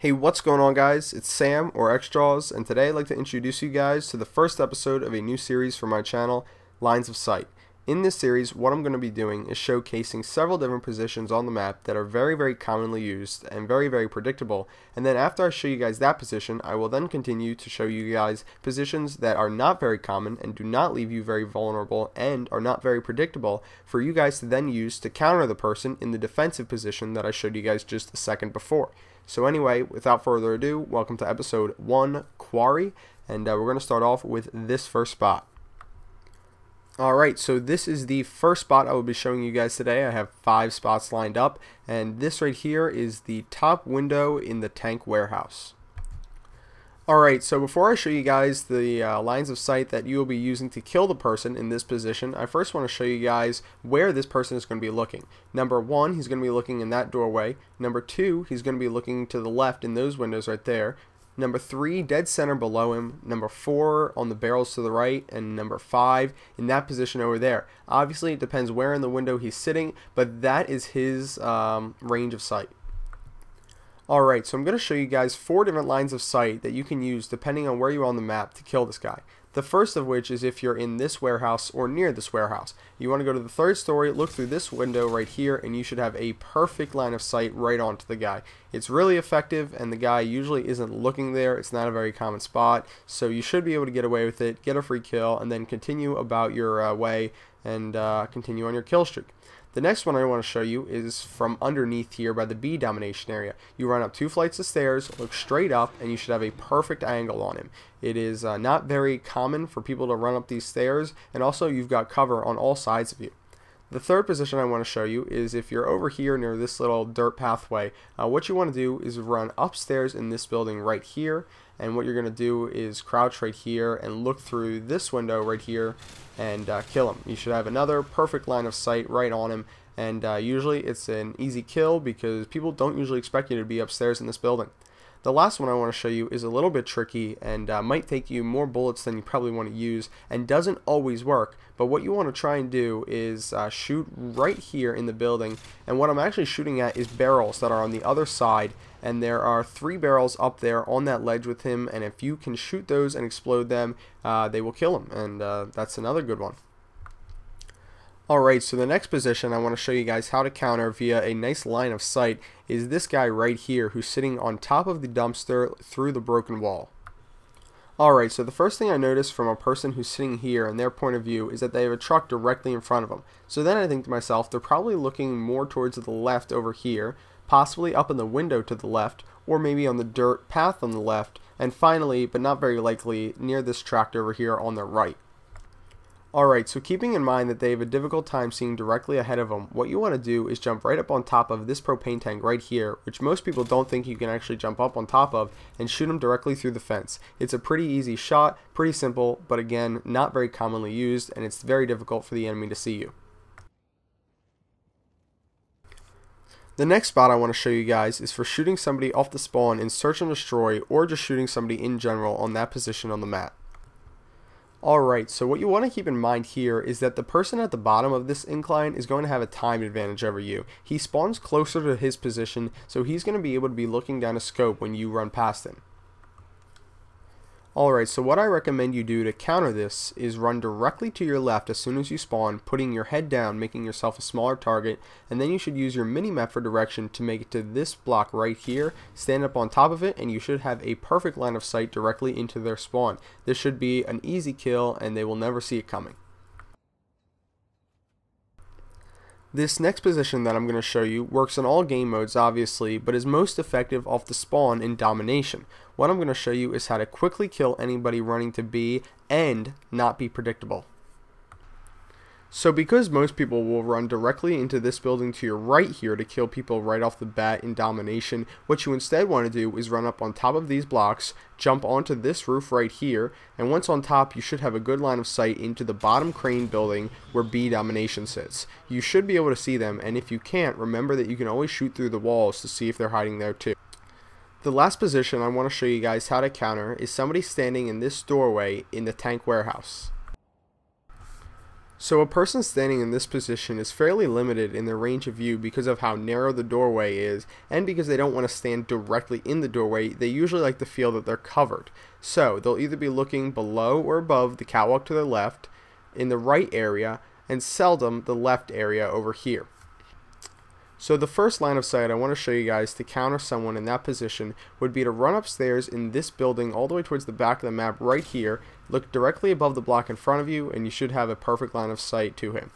Hey, what's going on guys? It's Sam, or xJawz, and today I'd like to introduce you guys to the first episode of a new series for my channel, Lines of Sight. In this series, what I'm going to be doing is showcasing several different positions on the map that are very, very commonly used and very, very predictable. And then after I show you guys that position, I will then continue to show you guys positions that are not very common and do not leave you very vulnerable and are not very predictable for you guys to then use to counter the person in the defensive position that I showed you guys just a second before. So anyway, without further ado, welcome to episode 1, Quarry, and uh, we're going to start off with this first spot. Alright, so this is the first spot I will be showing you guys today. I have five spots lined up, and this right here is the top window in the tank warehouse. Alright, so before I show you guys the uh, lines of sight that you will be using to kill the person in this position, I first want to show you guys where this person is going to be looking. Number one, he's going to be looking in that doorway. Number two, he's going to be looking to the left in those windows right there. Number three, dead center below him. Number four, on the barrels to the right. And number five, in that position over there. Obviously, it depends where in the window he's sitting, but that is his um, range of sight. Alright, so I'm going to show you guys four different lines of sight that you can use depending on where you are on the map to kill this guy. The first of which is if you're in this warehouse or near this warehouse. You want to go to the third story, look through this window right here, and you should have a perfect line of sight right onto the guy. It's really effective, and the guy usually isn't looking there. It's not a very common spot, so you should be able to get away with it, get a free kill, and then continue about your uh, way and uh, continue on your kill streak. The next one I want to show you is from underneath here by the B domination area. You run up two flights of stairs, look straight up, and you should have a perfect angle on him. It is uh, not very common for people to run up these stairs, and also you've got cover on all sides of you. The third position I want to show you is if you're over here near this little dirt pathway, uh, what you want to do is run upstairs in this building right here, and what you're going to do is crouch right here and look through this window right here and uh, kill him. You should have another perfect line of sight right on him and uh, usually it's an easy kill because people don't usually expect you to be upstairs in this building. The last one I want to show you is a little bit tricky and uh, might take you more bullets than you probably want to use and doesn't always work. But what you want to try and do is uh, shoot right here in the building. And what I'm actually shooting at is barrels that are on the other side. And there are three barrels up there on that ledge with him. And if you can shoot those and explode them, uh, they will kill him. And uh, that's another good one. Alright, so the next position I want to show you guys how to counter via a nice line of sight is this guy right here who's sitting on top of the dumpster through the broken wall. Alright, so the first thing I notice from a person who's sitting here and their point of view is that they have a truck directly in front of them. So then I think to myself, they're probably looking more towards the left over here, possibly up in the window to the left, or maybe on the dirt path on the left, and finally, but not very likely, near this tractor over here on the right. Alright, so keeping in mind that they have a difficult time seeing directly ahead of them, what you want to do is jump right up on top of this propane tank right here, which most people don't think you can actually jump up on top of, and shoot them directly through the fence. It's a pretty easy shot, pretty simple, but again, not very commonly used, and it's very difficult for the enemy to see you. The next spot I want to show you guys is for shooting somebody off the spawn in search and destroy, or just shooting somebody in general on that position on the map. Alright, so what you want to keep in mind here is that the person at the bottom of this incline is going to have a time advantage over you. He spawns closer to his position, so he's going to be able to be looking down a scope when you run past him. Alright, so what I recommend you do to counter this is run directly to your left as soon as you spawn, putting your head down, making yourself a smaller target, and then you should use your mini-map for direction to make it to this block right here, stand up on top of it, and you should have a perfect line of sight directly into their spawn. This should be an easy kill, and they will never see it coming. This next position that I'm going to show you works in all game modes obviously, but is most effective off the spawn in Domination. What I'm going to show you is how to quickly kill anybody running to B and not be predictable. So because most people will run directly into this building to your right here to kill people right off the bat in domination, what you instead want to do is run up on top of these blocks, jump onto this roof right here, and once on top you should have a good line of sight into the bottom crane building where B domination sits. You should be able to see them, and if you can't, remember that you can always shoot through the walls to see if they're hiding there too. The last position I want to show you guys how to counter is somebody standing in this doorway in the tank warehouse. So a person standing in this position is fairly limited in their range of view because of how narrow the doorway is and because they don't want to stand directly in the doorway, they usually like to feel that they're covered. So they'll either be looking below or above the catwalk to their left, in the right area, and seldom the left area over here. So the first line of sight I want to show you guys to counter someone in that position would be to run upstairs in this building all the way towards the back of the map right here, look directly above the block in front of you, and you should have a perfect line of sight to him.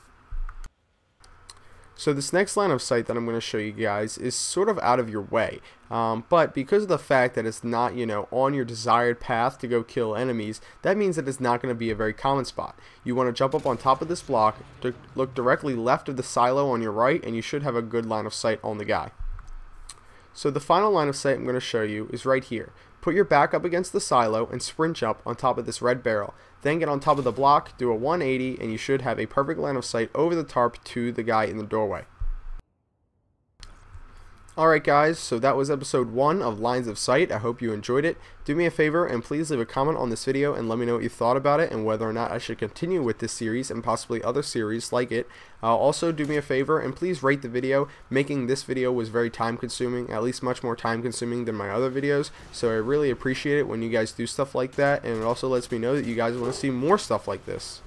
So this next line of sight that I'm going to show you guys is sort of out of your way, um, but because of the fact that it's not, you know, on your desired path to go kill enemies, that means that it's not going to be a very common spot. You want to jump up on top of this block, to look directly left of the silo on your right, and you should have a good line of sight on the guy. So the final line of sight I'm going to show you is right here. Put your back up against the silo and sprint jump on top of this red barrel. Then get on top of the block, do a 180, and you should have a perfect line of sight over the tarp to the guy in the doorway. Alright guys, so that was episode 1 of Lines of Sight. I hope you enjoyed it. Do me a favor and please leave a comment on this video and let me know what you thought about it and whether or not I should continue with this series and possibly other series like it. Uh, also do me a favor and please rate the video. Making this video was very time consuming, at least much more time consuming than my other videos, so I really appreciate it when you guys do stuff like that and it also lets me know that you guys want to see more stuff like this.